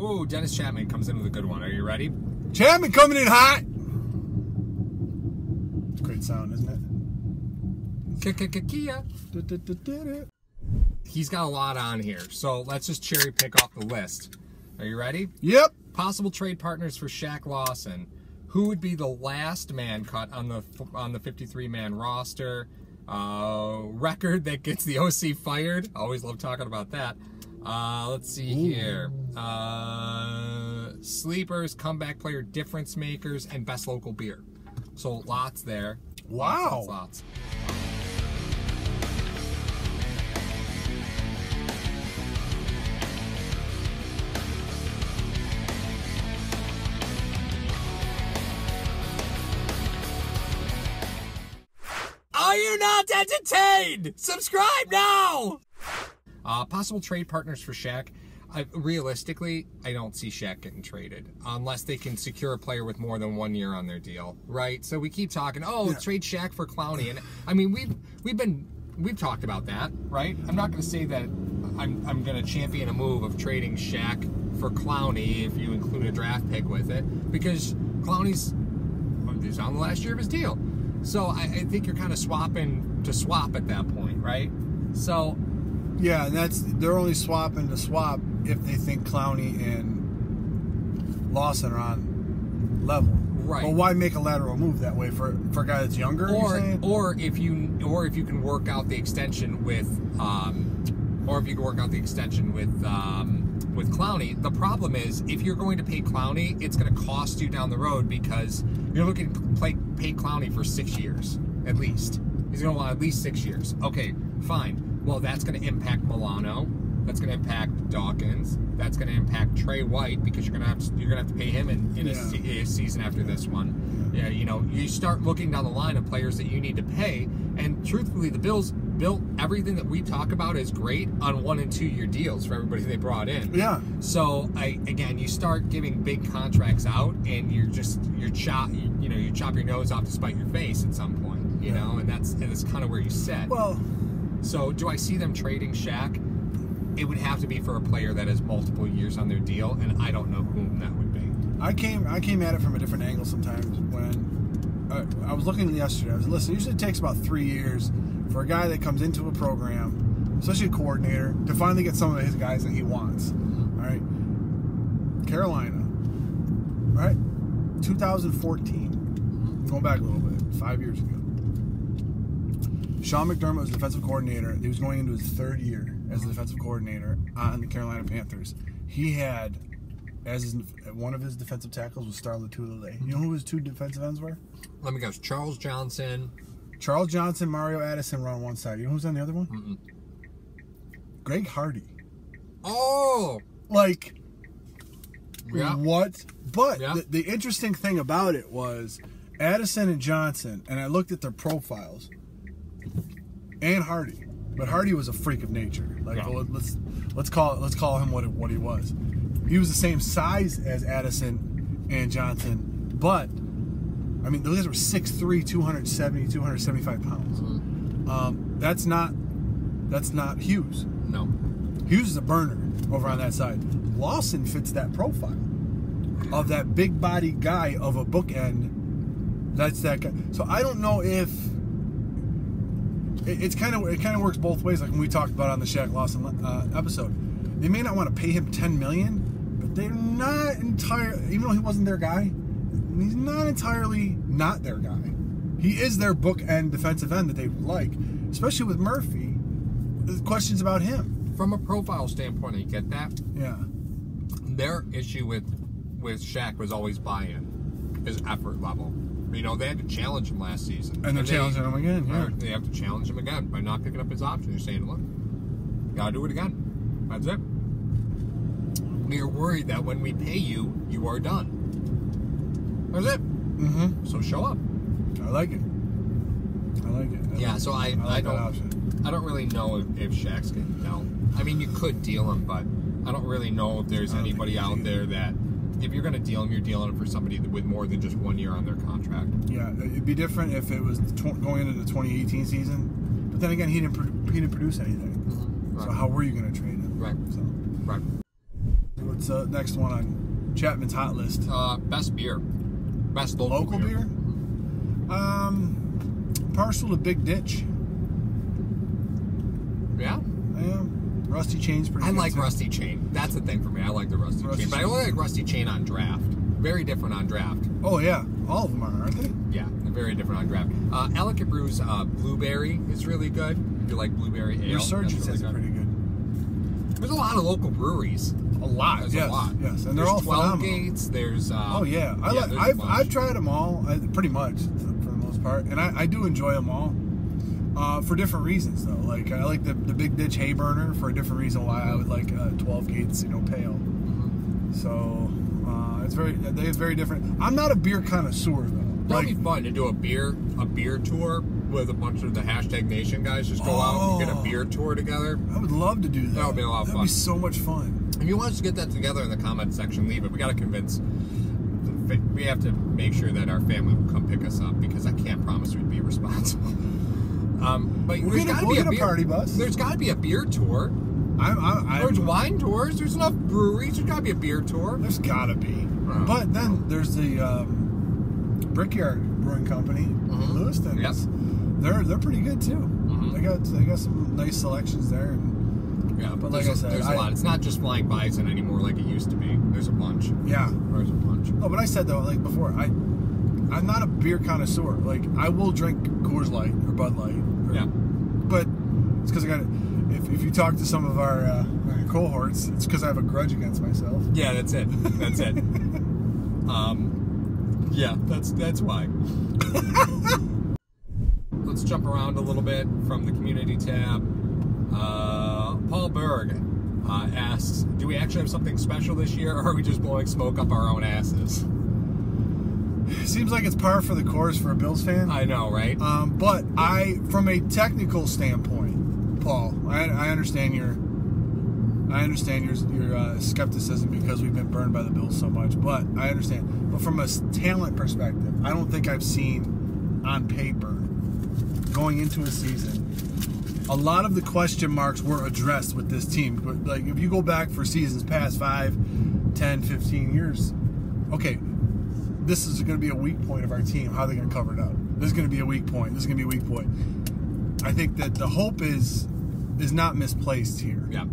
Oh, Dennis Chapman comes in with a good one. Are you ready? Chapman coming in hot. Great sound, isn't it? Kia. He's got a lot on here, so let's just cherry pick off the list. Are you ready? Yep. Possible trade partners for Shaq Lawson. Who would be the last man cut on the on the 53 man roster? Uh, record that gets the OC fired. Always love talking about that. Uh, let's see here. Uh, sleepers, comeback player, difference makers, and best local beer. So lots there. Wow. Lots, lots, lots. Are you not entertained? Subscribe now! Uh, possible trade partners for Shaq. I, realistically, I don't see Shaq getting traded unless they can secure a player with more than one year on their deal, right? So we keep talking, oh, yeah. trade Shaq for Clowney, and I mean we've we've been we've talked about that, right? I'm not going to say that I'm I'm going to champion a move of trading Shaq for Clowney if you include a draft pick with it, because Clowney's he's on the last year of his deal. So I, I think you're kind of swapping to swap at that point, right? So yeah, and that's they're only swapping to swap if they think Clowney and Lawson are on level. Right. But why make a lateral move that way for for a guy that's younger? Or or if you or if you can work out the extension with um, or if you can work out the extension with um, with Clowney. The problem is if you're going to pay Clowney, it's going to cost you down the road because you're looking to play, pay Clowney for six years at least. He's going to want at least six years. Okay, fine well, that's going to impact Milano. That's going to impact Dawkins. That's going to impact Tre White because you're going to have to, you're going to have to pay him in, in yeah. a, a, season after this one. Yeah, you know, you start looking down the line of players that you need to pay, and truthfully, the Bills built everything that we talk about is great on one and two year deals for everybody they brought in. Yeah. So I again, you start giving big contracts out, and you're just you're chop you, you know you chop your nose off to spite your face at some point. You yeah. know, and that's and that's kind of where you set. Well so do I see them trading Shaq? It would have to be for a player that has multiple years on their deal, and I don't know whom that would be. I came I came at it from a different angle sometimes when uh, I was looking yesterday. I was listening. Usually it takes about three years for a guy that comes into a program, especially a coordinator, to finally get some of his guys that he wants. All right, Carolina, right, 2014, going back a little bit, five years ago. Sean McDermott was defensive coordinator. He was going into his third year as the defensive coordinator on the Carolina Panthers. He had as his, one of his defensive tackles was Star Lotulelei. You know who his two defensive ends were? Let me guess. Charles Johnson. Charles Johnson, Mario Addison were on one side. You know who's on the other one? Mm-mm. Greg Hardy. Oh, like yeah. what? But yeah. the, the interesting thing about it was Addison and Johnson, and I looked at their profiles and Hardy. But Hardy was a freak of nature. Like yeah. let's let's call it let's call him what it, what he was. He was the same size as Addison and Johnson, but I mean those guys were 6'3", 270, 275 pounds. Mm-hmm. Um, that's not that's not Hughes. No. Hughes is a burner over on that side. Lawson fits that profile of that big body guy of a bookend. That's that guy. So I don't know if it, it's kind of it kind of works both ways. Like when we talked about on the Shaq Lawson uh, episode, they may not want to pay him ten million, but they're not entirely. Even though he wasn't their guy, he's not entirely not their guy. He is their bookend defensive end that they like, especially with Murphy. Questions about him. From a profile standpoint, you get that. Yeah. Their issue with with Shaq was always buy-in, his effort level. You know, they had to challenge him last season. And they're and challenging him again, yeah. They have to challenge him again by not picking up his option. You're saying, look, gotta do it again. That's it. We are worried that when we pay you, you are done. That's it. Mm-hmm. So show up. I like it. I like it. I yeah, like so I, I, like I don't I don't really know if, if Shaq's getting down. I mean, you could deal him, but I don't really know if there's anybody out there that if you're going to deal them, you're dealing them for somebody with more than just one year on their contract. Yeah, it'd be different if it was tw- going into the 2018 season. But then again, he didn't pro- he didn't produce anything. Mm-hmm. Right. So how were you going to trade him? Right. So right. What's the next one on Chapman's hot list? Uh, best beer, best local, Local beer? Um, partial to Big Ditch. Yeah, Yeah. Rusty Chain's pretty I like too. Rusty Chain. That's the thing for me. I like the Rusty, Rusty Chain, but I only like Rusty Chain on draft. Very different on draft. Oh, yeah. All of them are, aren't they? Yeah, they're very different on draft. Uh, Ellicott Brew's uh, Blueberry is really good. If you like blueberry ale, Resurgence that's is good. pretty good. There's a lot of local breweries. A lot. There's yes. a lot. Yes. And there's they're all 12 phenomenal. gates. There's um, Oh yeah, I like. there's a I've. I've tried them all, pretty much for the most part, and I, I do enjoy them all. Uh, for different reasons though, like I like the, the Big Ditch Hay Burner for a different reason why I would like uh, 12 Gates, you know, pale. Mm-hmm. So uh, it's very it's very different. I'm not a beer connoisseur though. That'd Like be fun to do a beer a beer tour with a bunch of the hashtag Nation guys. Just go out and get a Oh. beer tour together. I would love to do that. That would be a lot of fun. That'd be so much fun. If you want us to get that together in the comment section, leave it. We got to convince. We have to make sure that our family will come pick us up because I can't promise we'd be responsible. Um, but We'll there's a- got to be a a beer party bus. There's got to be a beer tour. I'm, I'm, I'm There's wine tours. There's enough breweries. There's got to be a beer tour. There's gotta be. Oh. But then there's the um, Brickyard Brewing Company in Mhm. Lewiston. Yep. They're they're pretty good too. Mhm. They got they got some nice selections there. And Yeah, But like a, I said, there's a I- lot. It's not just flying bison anymore like it used to be. There's a bunch. yeah. There's a bunch. No, but I said though, like before, I I'm not a beer connoisseur. Like I will drink Coors Light or Bud Light. Yeah. But it's because I got. If, if you talk to some of our, uh, our cohorts, it's because I have a grudge against myself. Yeah, that's it. That's it. um, yeah, that's that's why. Let's jump around a little bit from the community tab. Uh, Paul Berg uh, asks, "Do we actually have something special this year, or are we just blowing smoke up our own asses?" Seems like it's par for the course for a Bills fan. I know, right? Um, but I, from a technical standpoint, Paul, I, I understand your, I understand your your uh, skepticism because we've been burned by the Bills so much. But I understand. But from a talent perspective, I don't think I've seen on paper going into a season. A lot of the question marks were addressed with this team. But like if you go back for seasons past 5, 10, 15 years, okay, this is going to be a weak point of our team. How are they going to cover it up? This is going to be a weak point. This is going to be a weak point. I think that the hope is is not misplaced here. Yeah.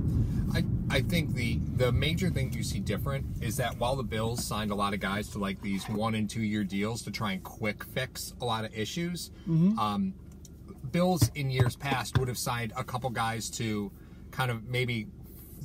I, I think the the major thing you see different is that while the Bills signed a lot of guys to like these one and two year deals to try and quick fix a lot of issues, um, Bills in years past would have signed a couple guys to kind of maybe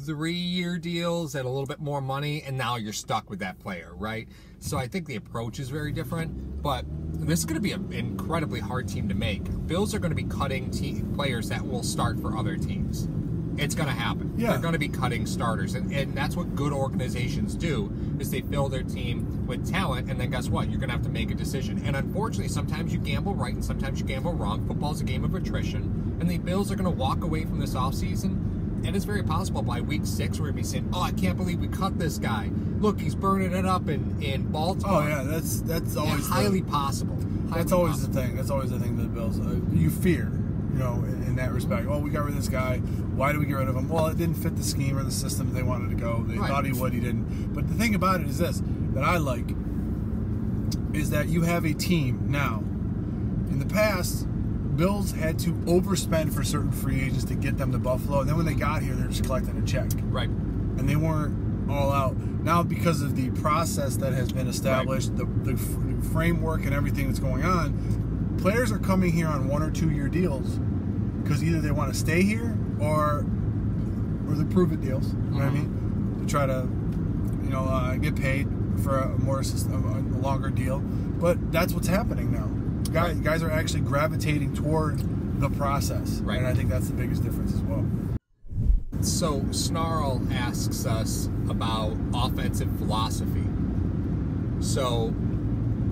three year deals at a little bit more money, and now you're stuck with that player, right? So I think the approach is very different, but this is going to be an incredibly hard team to make. Bills are going to be cutting te- players that will start for other teams. It's going to happen. Yeah. They're going to be cutting starters, and, and that's what good organizations do is they fill their team with talent, and then guess what? You're going to have to make a decision. And unfortunately, sometimes you gamble right and sometimes you gamble wrong. Football's a game of attrition, and the Bills are going to walk away from this offseason and it's very possible by week six we're gonna be saying, "Oh, I can't believe we cut this guy. Look, he's burning it up in in Baltimore." Oh yeah, that's that's Yeah, always the- highly possible. That's always possible. the thing. That's always the thing that the Bills. Uh, you fear, you know, in, in that respect. Oh, we got rid of this guy. Why did we get rid of him? Well, it didn't fit the scheme or the system they wanted to go. They Right. thought he would, he didn't. But the thing about it is this that I like is that you have a team now. In the past, Bills had to overspend for certain free agents to get them to Buffalo. And then when they got here, they're just collecting a check Right. and they weren't all out. Now, because of the process that has been established, the, the f- framework and everything that's going on, players are coming here on one or two year deals because either they want to stay here or or the prove it deals. You know what I Mhm. mean? To try to you know uh, get paid for a more a longer deal. But that's what's happening now. Guys, guys are actually gravitating toward the process, Right. and I think that's the biggest difference as well. So Snarl asks us about offensive philosophy. So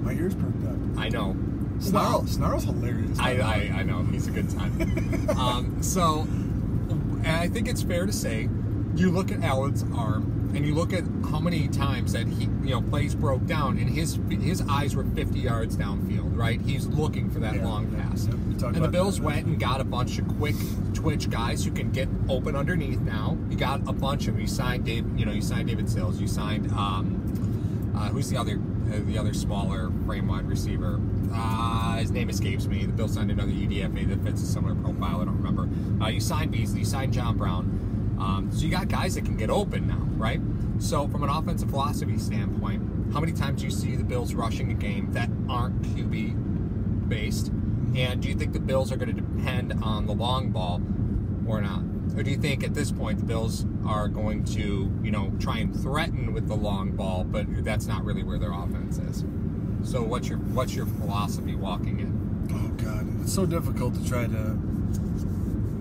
My ears perked up. I know. Snarl, Well, Snarl's hilarious. I, I, I know he's a good time. um, so, and I think it's fair to say, you look at Allen's arm, and you look at how many times that he, you know, plays broke down, and his his eyes were 50 yards downfield, right? He's looking for that Yeah. long pass. Yep, we talked And the Bills that. went and got a bunch of quick twitch guys who can get open underneath. Now you got a bunch of them. You signed Dave, you know, you signed David Sills. You signed um, uh, who's the other uh, the other smaller frame wide receiver? Uh, his name escapes me. The Bills signed another UDFA that fits a similar profile. I don't remember. Uh, you signed Beasley. You signed John Brown. Um, so you got guys that can get open now, right? So from an offensive philosophy standpoint, how many times do you see the Bills rushing a game that aren't QB based? And do you think the Bills are going to depend on the long ball or not? Or do you think at this point the Bills are going to, you know, try and threaten with the long ball, but that's not really where their offense is? So what's your what's your philosophy walking in? Oh God, it's so difficult to try to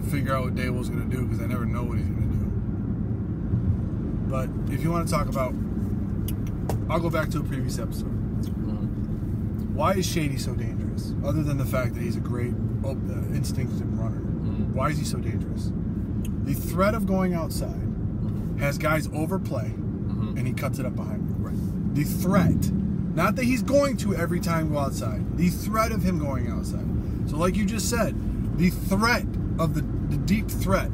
figure out what Daboll's going to do because I never know what he's going to. But if you want to talk about, I'll go back to a previous episode. Mm-hmm. Why is Shady so dangerous? Other than the fact that he's a great oh, uh, instinctive runner, mm-hmm. why is he so dangerous? The threat of going outside mm-hmm. has guys overplay, and he cuts it up behind them. Right. The threat, not that he's going to every time go outside. The threat of him going outside. So, like you just said, the threat of the, the deep threat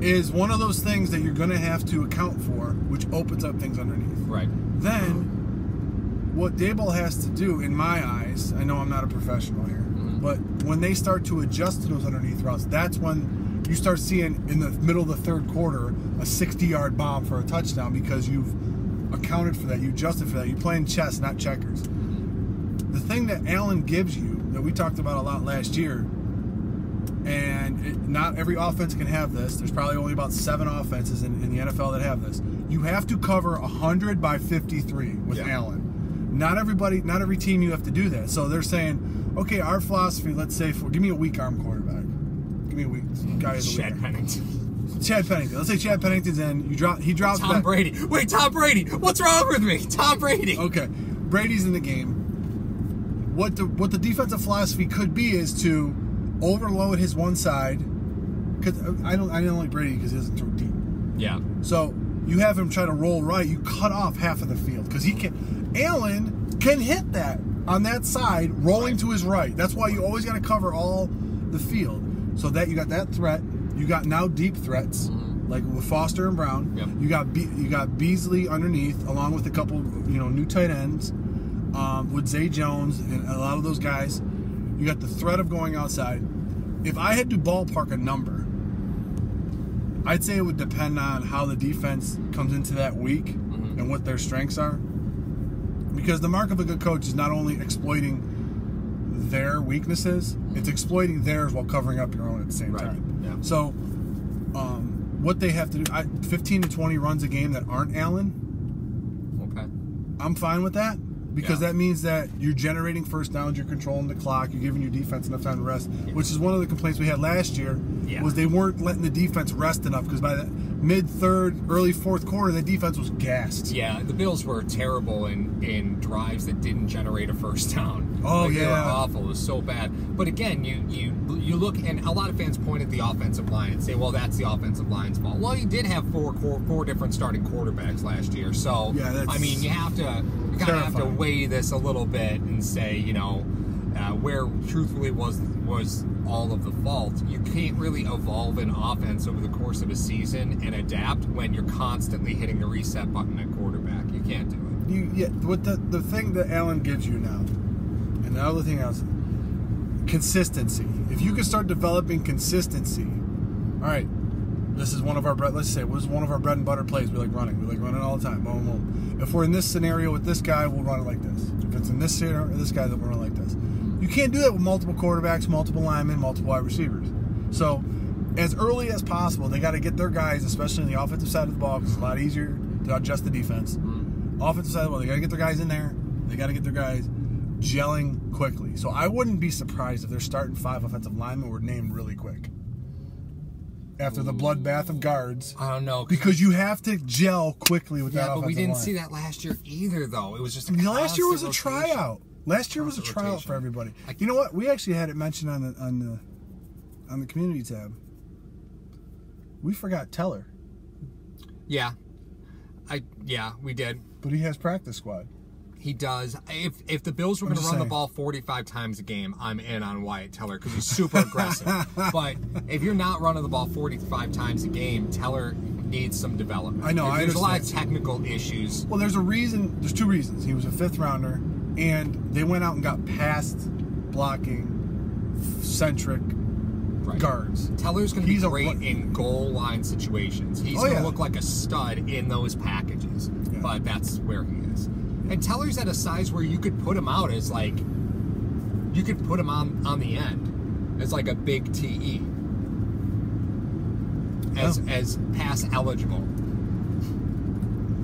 is one of those things that you're going to have to account for, which opens up things underneath. Right. Then, what Daboll has to do, in my eyes, I know I'm not a professional here, mm-hmm. but when they start to adjust to those underneath routes, that's when you start seeing in the middle of the third quarter a 60 yard bomb for a touchdown because you've accounted for that, you adjusted for that. You're playing chess, not checkers. Mm-hmm. The thing that Allen gives you, that we talked about a lot last year, and it, not every offense can have this. There's probably only about seven offenses in, in the NFL that have this. You have to cover 100 by 53 with Yeah. Allen. Not everybody, not every team you have to do that. So they're saying, okay, our philosophy, let's say, for give me a weak arm quarterback. Give me a weak guy Chad. Pennington. Chad Pennington. Let's say Chad Pennington's in. You drop. He drops Tom back. Brady. Wait, Tom Brady. What's wrong with me? Tom Brady. Okay, Brady's in the game. What the what the defensive philosophy could be is to overload his one side. Because I don't I don't like Brady because he doesn't throw deep. Yeah. So you have him try to roll right. You cut off half of the field because he can. Allen can hit that on that side, rolling Right. to his right. That's why you always got to cover all the field. So that you got that threat. You got now deep threats like with Foster and Brown. Yep. You got Be- you got Beasley underneath, along with a couple you know new tight ends um, with Zay Jones and a lot of those guys. You got the threat of going outside. If I had to ballpark a number, I'd say it would depend on how the defense comes into that week and what their strengths are. Because the mark of a good coach is not only exploiting their weaknesses, it's exploiting theirs while covering up your own at the same Right, time. yeah. So, um, what they have to do, I, 15 to 20 runs a game that aren't Allen, Okay. I'm fine with that because Yeah. that means that you're generating first downs, you're controlling the clock, you're giving your defense enough time to rest, which is one of the complaints we had last year. Yeah. Was they weren't letting the defense rest enough because by the mid third, early fourth quarter, the defense was gassed. Yeah, the Bills were terrible in, in drives that didn't generate a first down. Oh, Like, They were yeah. awful. It was so bad. But again, you you you look, and a lot of fans point at the offensive line and say, "Well, that's the offensive line's fault." Well, you did have four four, four different starting quarterbacks last year, so Yeah, I mean, you have to you kind of have to weigh this a little bit and say, you know, uh, where truthfully was was all of the fault. You can't really evolve an offense over the course of a season and adapt when you're constantly hitting the reset button at quarterback. You can't do it. You yeah, what the the thing that Allen gives you now, and the other thing else, consistency. If you can start developing consistency, all right. This is one of our bread. Let's say it was one of our bread and butter plays. We like running. We like running all the time. Boom, boom. If we're in this scenario with this guy, we'll run it like this. If it's in this scenario, this guy, then we'll run it like this. You can't do that with multiple quarterbacks, multiple linemen, multiple wide receivers. So, as early as possible, they got to get their guys, especially on the offensive side of the ball, because it's a lot easier to adjust the defense. Mm. Offensive side of the ball, they got to get their guys in there. They got to get their guys gelling quickly. So I wouldn't be surprised if their starting five offensive linemen were named really quick after the bloodbath of guards, I don't know because you have to gel quickly with that. yeah, but we didn't line. see that last year either, though. It was just a Last year was a rotation. tryout. Last year was a Constant tryout rotation. for everybody. You know what? We actually had it mentioned on the on the on the community tab. We forgot Teller. Yeah, I yeah, we did. But he has practice squad. He does. If if the Bills were going to run the ball 45 times a game, I'm in on Wyatt Teller because he's super aggressive. But if you're not running the ball 45 times a game, Teller needs some development. I know, I There's a lot of technical issues. Well, there's a reason. There's two reasons. He was a fifth rounder, and they went out and got pass blocking centric Right. guards. Teller's going to be He's a great in goal line situations. He's Oh, going to yeah. look like a stud in those packages. Yeah. But that's where he is. And Teller's at a size where you could put him out as like you could put him on on the end as like a big TE. As Yeah. as pass eligible.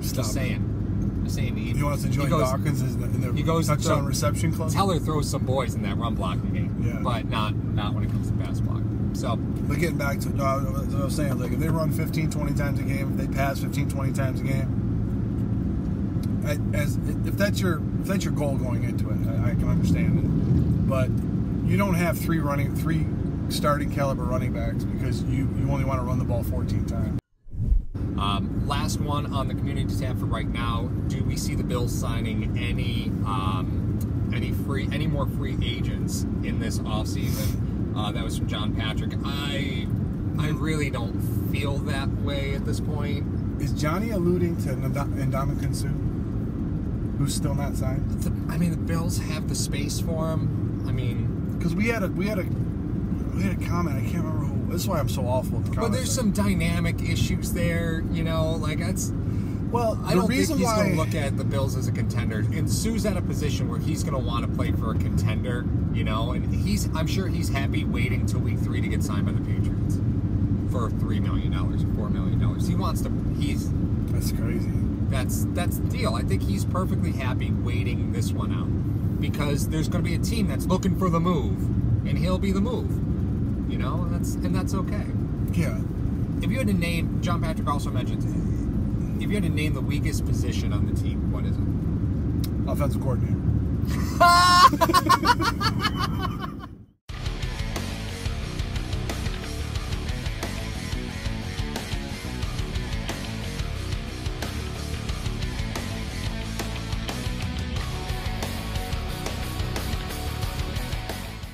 Stop. Just saying. Just saying. He, He wants to he join goes- Dawkins in the, in the he goes to touchdown throw- reception club. Teller throws some boys in that run blocking game. Yeah. But not not when it comes to pass blocking. So But getting back to no, what I was saying, like if they run 15, 20 times a game, if they pass 15, 20 times a game, as if that's your if that's your goal going into it, I, I can understand it. But you don't have three running three starting caliber running backs because you you only want to run the ball 14 times. Um, last one on the community tab for right now. Do we see the Bills signing any um, any free any more free agents in this offseason? Uh, that was from John Patrick. I I really don't feel that way at this point. Is Johnny alluding to Ndamukong Suh, who's still not signed? The, I mean, the Bills have the space for him. I mean, Because we had a we had a we had a comment. I can't remember who. This is why I'm so awful the but there's some dynamic issues there. You know, like that's. Well, I don't think reason he's going to look at the Bills as a contender. And Suh's at a position where he's going to want to play for a contender, you know. And he's, I'm sure he's happy waiting till week three to get signed by the Patriots for three million dollars or four million dollars. He wants to. He's that's crazy. That's that's the deal. I think he's perfectly happy waiting this one out because there's going to be a team that's looking for the move, and he'll be the move. You know, and that's and that's okay. Yeah. If you had to name, John Patrick also mentioned, if you had to name the weakest position on the team, what is it? Offensive coordinator.